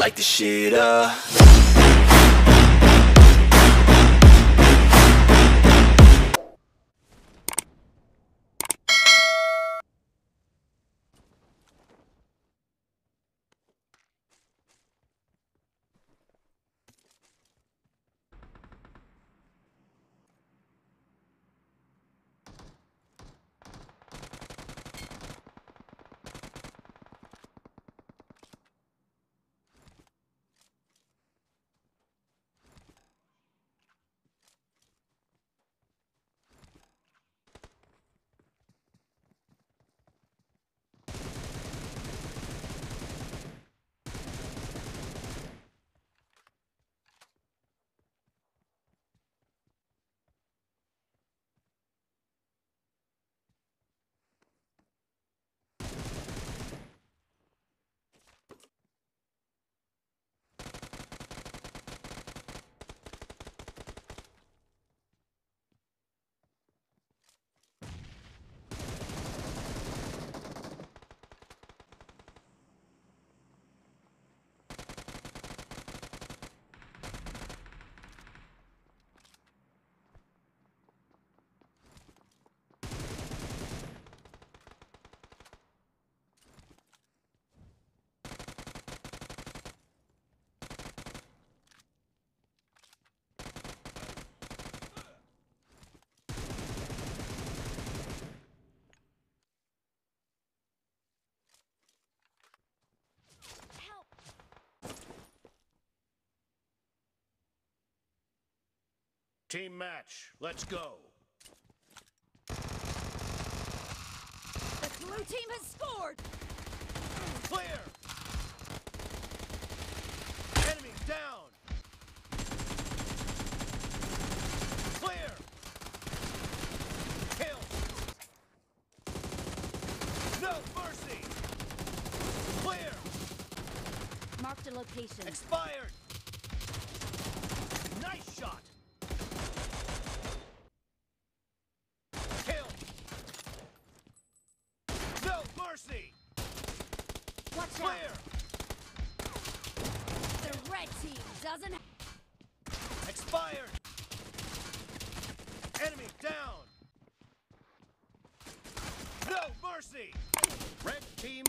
light the shit up Team match, let's go. The blue team has scored! Clear! Enemy down! Clear! Kill! No mercy! Clear! Marked a location. Expired! No mercy! Watch Clear! out! The red team doesn't Expired! Enemy down! No mercy! Red team